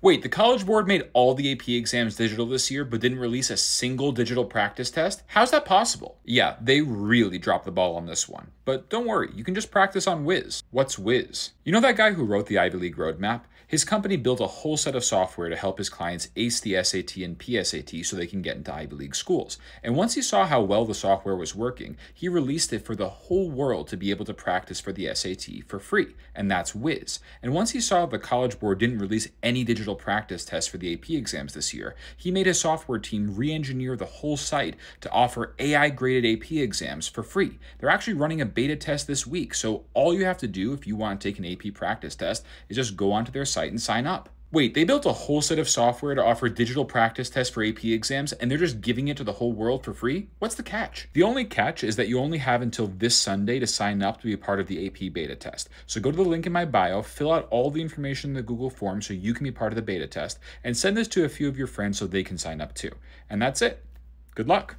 Wait, the College Board made all the AP exams digital this year, but didn't release a single digital practice test? How's that possible? Yeah, they really dropped the ball on this one. But don't worry, you can just practice on Whiz. What's Whiz? You know that guy who wrote the Ivy League roadmap? His company built a whole set of software to help his clients ace the SAT and PSAT so they can get into Ivy League schools. And once he saw how well the software was working, he released it for the whole world to be able to practice for the SAT for free. And that's Whiz. And once he saw the College Board didn't release any digital practice tests for the AP exams this year, he made his software team re engineer the whole site to offer AI graded AP exams for free. They're actually running a beta test this week, so all you have to do if you want to take an AP practice test is just go onto their site site and sign up. Wait, they built a whole set of software to offer digital practice tests for AP exams and they're just giving it to the whole world for free? What's the catch? The only catch is that you only have until this Sunday to sign up to be a part of the AP beta test. So go to the link in my bio, fill out all the information in the Google form so you can be part of the beta test, and send this to a few of your friends so they can sign up too. And that's it. Good luck.